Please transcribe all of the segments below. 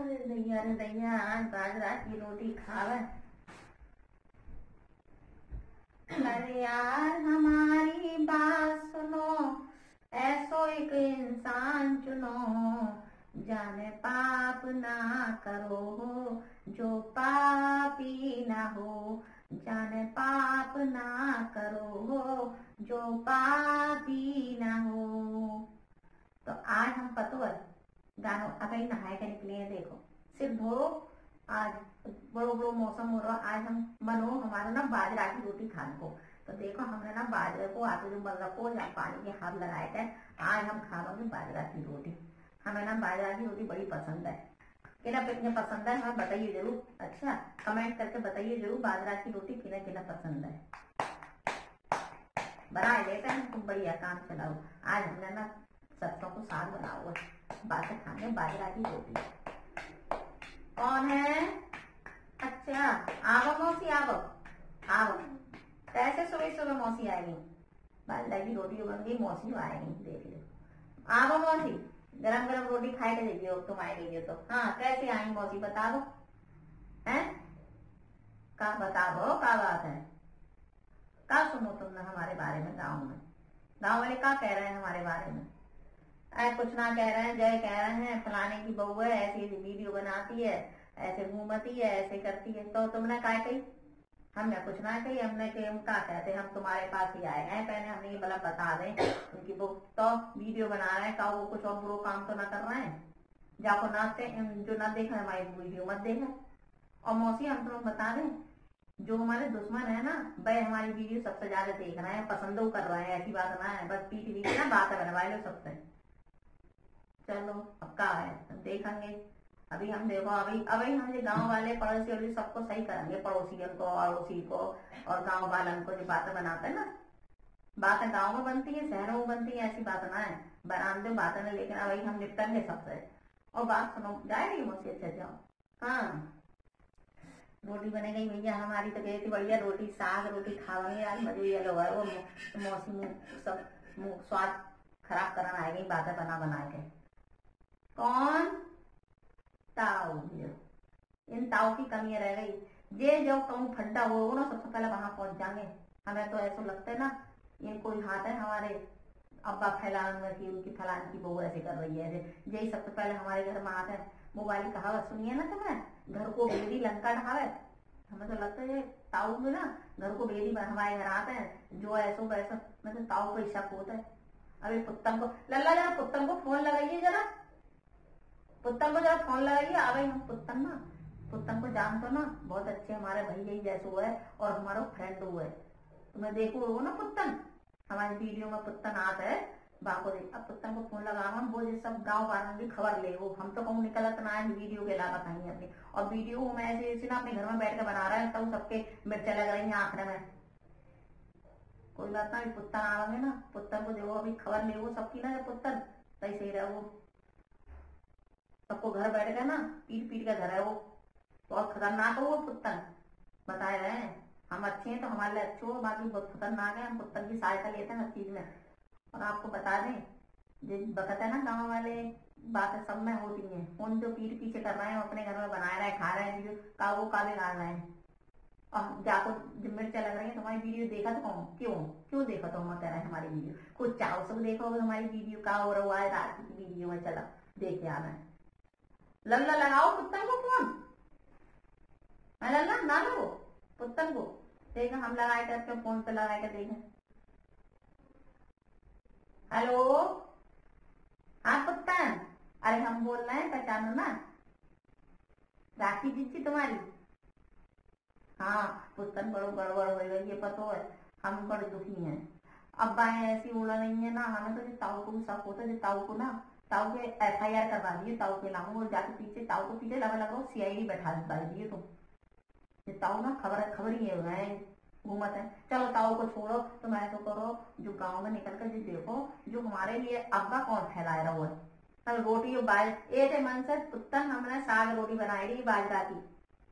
अरे दैया अरे दैया आज बाजरा की रोटी खावे अरे यार हमारी बात सुनो ऐसो एक इंसान चुनो जाने पाप ना करो जो पापी ना हो जाने पाप ना करो जो पापी ना हो तो आज हम पतवर गानो अगर नहाए के निकले हैं देखो। सिर्फ़ धो आज बड़ो बड़ो मौसम हो रहा, आज हम बनो, हमारा ना बाजरा की रोटी खाने को। तो देखो, हमने ना बाजरे को आटे जो बन रखो, या पानी के हाथ लगाए थे, आज हम खाओगे बाजरा की रोटी। हमें ना बाजरा की रोटी बड़ी पसंद है। किना कितने पसंद है, हमें बताइए ज़रूर। अच्छा कमेंट करके बताइए ज़रूर, बाजरा की रोटी किना किना पसंद है। बना लेते हैं, तुम बढ़िया काम चलाओ। आज हमने ना सरसों को साग बना बातें खाने बाजरा की रोटी कौन है? अच्छा आवो मौसी आवो आवो कैसे सुबह सुबह मौसी आएगी। बाजरा की रोटी बन गई, मौसी आएगी, देख लो। आवो मौसी, गरम गरम रोटी खाए के देखियो तुम आए गई तो। हाँ कैसे आई मौसी, बता दो। हैं? का बता दो का बात है? का सुनो तुमने हमारे बारे में, गाँव में। गाँव वाले क्या कह रहे हैं हमारे बारे में? ऐ कुछ ना कह रहे हैं, जय कह रहे हैं, फलाने की बहू है, ऐसी वीडियो बनाती है, ऐसे घूमती है, ऐसे करती है। तो तुमने क्या कही हमने कुछ ना कही, हमने कि हम कहते हम तुम्हारे पास ही आए हैं, पहले हमने ये भला बता दें उनकी वो तो वीडियो बना रहे हैं का वो कुछ और बुरो काम तो ना कर रहे हैं? जाको ना जो ना देखे हमारी वीडियो मत देखे। और मौसी, हम तुम्हें बता दें, जो हमारे दुश्मन है ना वह हमारी वीडियो सबसे ज़्यादा देख रहे हैं, पसंद कर रहे हैं, ऐसी बात ना है, बस पीट पीट ना बात बनवा लो सबसे। चलो क्या है। देखेंगे। अभी हम देखो, अभी अभी हम जो गाँव वाले पड़ोसी वाले सबको सही करेंगे। पड़ोसियों को, अड़ोसी को और गाँव वालन को जो बातें बनाते हैं ना। बातें गाँव में बनती है, शहरों में बनती है, ऐसी बात ना है। बरामदे बातें ना लेकिन अभी हम निपटेंगे सबसे। और बात सुनो जाएगी मुझसे अच्छा जाओ। हाँ। रोटी बने गई भैया, हमारी तो थी बढ़िया रोटी, साग रोटी खावांगे आज मज़े ये लोग है। वो मौसम सब स्वाद खराब करना आएगी, बातें बना बना के। कौन? ताऊ इन ताऊ की कमी रह गई। जे जो कहूँ फड्डा हो ना सबसे पहले वहाँ पहुँच जाएँगे। हमें तो ऐसा लगता है ना इनको हाथ है हमारे अब्बा फैलान की उनकी फलान की बहू ऐसे कर रही है यही सबसे पहले हमारे घर में हाथ है। मोबाइल कहावत सुनिए ना तुम्हें घर को बेदी लंका ढहावे। हमें तो लगता है ताऊ में ना, घर को बेदी हमारे घर आते हैं। जो ऐसो वैसा मतलब ताऊ को शक होता है। अभी पुत्तम को, लल्ला जरा पुत्तम को फ़ोन लगाइए जरा। पुत्तन को जरा फ़ोन लगाइए आ भाई हम पुत्तन ना पुत्तन को जानते हो ना, बहुत अच्छे हमारे भैया ही जैसे हुआ है और हमारा फ्रेंड हुआ है। तुम्हें देखो हो ना पुत्तन हमारी वीडियो में पुत्तन आता है बाको देख अब पुत्तन को फ़ोन लगा हम, वो सब गाँव वालों की खबर ले, वो हम तो कहूँ निकलत ना है, वीडियो के अलावा कहीं अपनी। और वीडियो में ऐसे ऐसे ना अपने घर में बैठ कर बना रहा है, तब सबके मिर्चा लग रही है आंखने में। कोई बात ना पुत्तन आवेंगे ना पुत्तन को जो अभी खबर ले, वो सबकी ना पुत्तन कैसे ही रहे। वो सबको घर बैठ गए ना पीट पीट का घर है वो। बहुत खतरनाक है वो पुत्तन बताए रहे हैं। हम अच्छे हैं तो हमारे लिए अच्छे हो, बाकी बहुत खतरनाक है। हम पुत्तन की सहायता लेते हैं हर चीज़ में। और आपको बता दें, जो बकत है ना गाँव वाले, बातें सब में होती हैं। उन जो पीठ पीछे कर रहे हैं अपने घर में बना रहे हैं, खा रहे हैं काबू काबे ला रहे हैं। और जाको मिर्चा लग रही है तुम्हारी वीडियो देखा तो कौन? क्यों? क्यों देखा तो हम कह रहे हैं हमारी वीडियो? कुछ चाहो सब देखो हमारी वीडियो का हो रहा है, रात की वीडियो में चला। देख आना है। लल्ला लगाओ पुत्तन को फ़ोन मैं लल्ला ना लो पुत्तन को देखा हम लगाए करके फ़ोन पे लगाए कर देखें हेलो हाँ पुत्तन अरे हम बोल रहे हैं पहचानो ना राखी जी तुम्हारी हाँ पुत्तन बड़ो गड़बड़ हो गई ये पता है हम बड़े दुखी हैं अब्बा ऐसी उड़ा नहीं है ना हमें तो ताऊ को शक होता है ताऊ को ना ताऊ के एफ़ आई आर करवा दिए, ताऊ के नाम वो जाके पीछे, ताऊ को पीछे लगा लगा सीआईडी बैठा डाल दिए तुम ये ताऊ ना खबर खबर ही है घूमत है चलो ताऊ को छोड़ो तुम ऐसा करो, जो गाँव में निकल कर जो देखो, जो हमारे लिए अब्बा कौन फैलाए रहा है। कल रोटी बाज, ए थे मन से पुत्तन हमने साग रोटी बनाई रही बाजरा की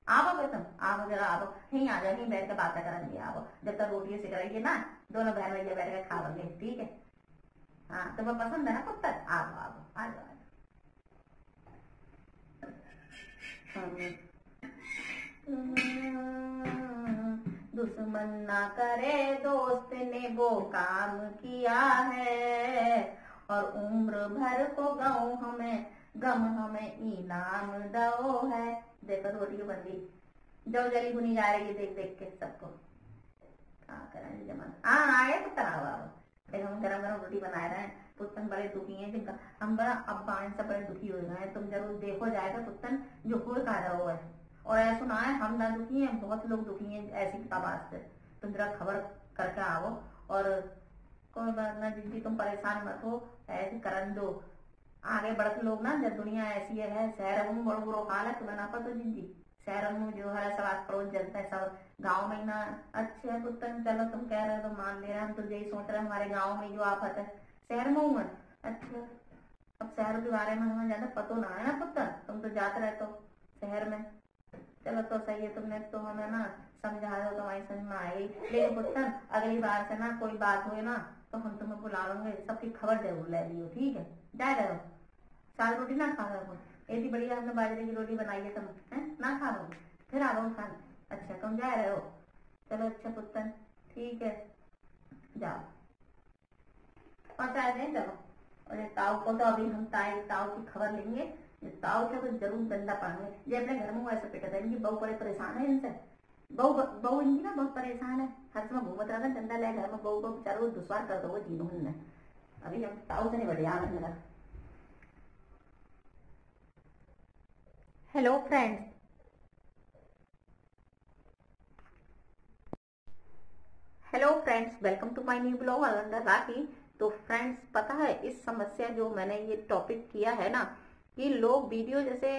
आओ बे तुम आओ जरा आओ। यहीं आ जाओ यहीं बैठ के बातें करेंगे आप। जब तक रोटी रही है ना, दोनों बहन भैया बैठ के खा लेंगे, ठीक है? हाँ तो तुम्हें पसंद है ना कुत्ता? आ जाओ आ जाओ। आ दुश्मन ना करे दोस्त ने वो काम किया है, और उम्र भर को गाँव हमें, गम हमें इनाम दो है। देखो रोटी बन गई जो जली बुनी जा रही है, देख देख के सबको। क्या करें जमा हाँ, हाँ आया कुत्ता। गरम गरम रोटी बना रहे हैं पुस्तन बड़े दुखी हैं जिनका। हम बड़ा अब्बा से बड़े दुखी हो गए हैं। तुम ज़रूर देखो जाएगा पुस्तन जो कोई खा रहा है और ऐसा सुना है, हम ना दुखी हैं, बहुत लोग दुखी हैं ऐसी किताबात से। तुम जरा खबर करके आओ और कोई बात ना ज़िंदगी तुम परेशान मत हो, ऐसे करन दो। आगे बढ़ते लोग ना, जब दुनिया ऐसी है, शहर में बड़ो बुरो हाल है, तुम्हें ना पता ज़िंदगी शहरों में जो है सब पड़ोस जनता है, सब गाँव में ना अच्छे है पुत्र चलो तुम कह रहे हो तो मान ले रहे हम तो यही सोच रहे हमारे गाँव में जो आफत है, शहर में हूँ अच्छा अब शहर के बारे में हमें ज़्यादा पतो ना है ना पुत्र तुम तो जाते रहते हो शहर में। चलो तो सही है, तुमने तो हमें ना समझा तो हमारी समझ में आई। लेकिन पुत्र अगली बार से ना कोई बात हुई ना तो हम तुम्हें बुला लेंगे, सबकी खबर ज़रूर ले लियो, ठीक है? जाए रहो। साल रोटी ना खा रहे हो। ऐसी बढ़िया हमने बाजरे की रोटी बनाई है तुम, है? ना खा लो। फिर आ रहा खाने। अच्छा तुम जा रहे हो? चलो अच्छा पुत्र, ठीक है। जाओ। पहुँचा दें चलो। और ताऊ को तो अभी हम ताई ताऊ की खबर लेंगे। ताऊ से तो ज़रूर गंदा पाएँगे। ये अपने घर में ऐसे पेटा था। इनकी बहू बड़े परेशान है इनसे। बहू बहू इनकी ना बहुत परेशान है। हर समय घूमत रहता गंदा ले घर में बहू को बेचारो दुश्वार कर दो जीनू ने अभी हम ताऊ से नहीं बढ़िया मेरा hello friends hello friends welcome to my new blog अलंदर राखी तो फ्रेंड्स पता है, इस समस्या जो मैंने ये टॉपिक किया है ना कि लोग वीडियो जैसे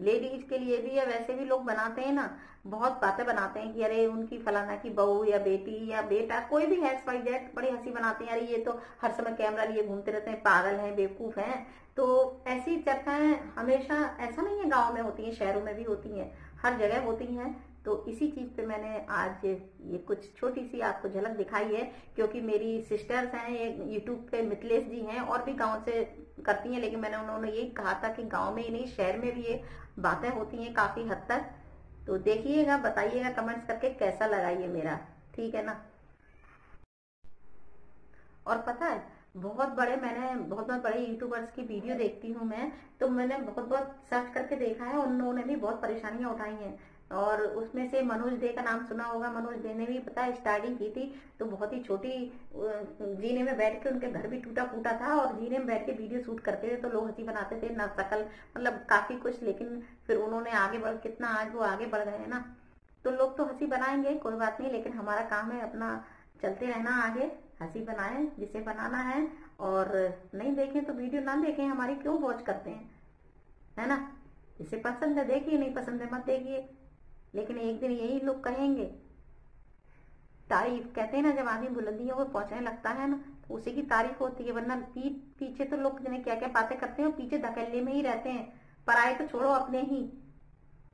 लेडीज़ के लिए भी या वैसे भी लोग बनाते हैं ना, बहुत बातें बनाते हैं कि अरे उनकी फलाना की बहू या बेटी या बेटा, कोई भी है वाई बड़ी हँसी बनाते हैं, अरे ये तो हर समय कैमरा लिए घूमते रहते हैं, पागल हैं, बेवकूफ़ हैं। तो ऐसी चर्चाएँ हमेशा, ऐसा नहीं है गाँव में होती है, शहरों में भी होती है, हर जगह होती हैं। तो इसी चीज़ पे मैंने आज ये कुछ छोटी सी आपको झलक दिखाई है, क्योंकि मेरी सिस्टर्स हैं, ये यूट्यूब पे मिथिलेश जी हैं, और भी गाँव से करती हैं, लेकिन मैंने उन्होंने यही कहा था कि गाँव में ही नहीं, शहर में भी ये बातें होती हैं काफ़ी हद तक। तो देखिएगा, बताइएगा कमेंट्स करके कैसा लगा ये मेरा, ठीक है ना? और पता है, बहुत बड़े मैंने, बहुत बहुत बड़े यूट्यूबर्स की वीडियो देखती हूँ मैं तो मैंने बहुत बहुत सर्च करके देखा है, उन्होंने भी बहुत परेशानियाँ उठाई हैं। और उसमें से मनोज दे का नाम सुना होगा। मनोज दे ने भी पता स्टार्टिंग की थी तो बहुत ही छोटी जीने में बैठ के उनके घर भी टूटा फूटा था और जीने में बैठ के वीडियो शूट करते थे तो लोग हँसी बनाते थे, ना सकल मतलब काफ़ी कुछ, लेकिन फिर उन्होंने आगे बढ़, कितना आज वो आगे बढ़ गए हैं ना। तो लोग तो हँसी बनाएँगे, कोई बात नहीं, लेकिन हमारा काम है अपना चलते रहना आगे, हँसी बनाए, जिसे बनाना है, और नहीं देखें तो वीडियो ना देखें, हमारी क्यों वॉच करते हैं? है ना? जिसे पसंद है, देखिए, नहीं पसंद है, मत देखिए। लेकिन एक दिन यही लोग कहेंगे। तारीफ़ कहते हैं ना, जब आदमी बुलंदियों को पहुँचने लगता है ना तो उसी की तारीफ़ होती है, वरना पीठ पीछे तो लोग जिन्हें क्या क्या बातें करते हैं पीछे धकेलने में ही रहते हैं। पराए तो छोड़ो अपने ही।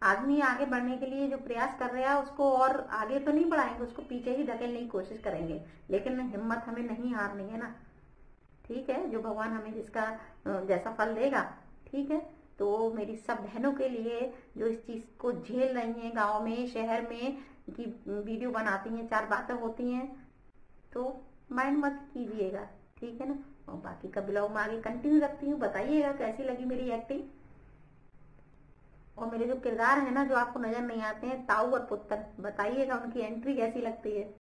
आदमी आगे बढ़ने के लिए जो प्रयास कर रहा है, उसको और आगे तो नहीं बढ़ाएँगे, उसको पीछे ही धकेलने की कोशिश करेंगे। लेकिन हिम्मत हमें नहीं हारनी है ना। ठीक है? जो भगवान हमें जिसका जैसा फल देगा, ठीक है? तो मेरी सब बहनों के लिए जो इस चीज़ को झेल रही हैं गाँव में, शहर में, की वीडियो बनाती हैं, चार बातें होती हैं तो माइंड मत कीजिएगा, ठीक है ना? और बाकी का ब्लॉग में आगे कंटिन्यू रखती हूँ, बताइएगा कैसी लगी मेरी एक्टिंग और मेरे जो किरदार है ना, जो आपको नज़र नहीं आते हैं, ताऊ और पुत्र, बताइएगा उनकी एंट्री कैसी लगती है।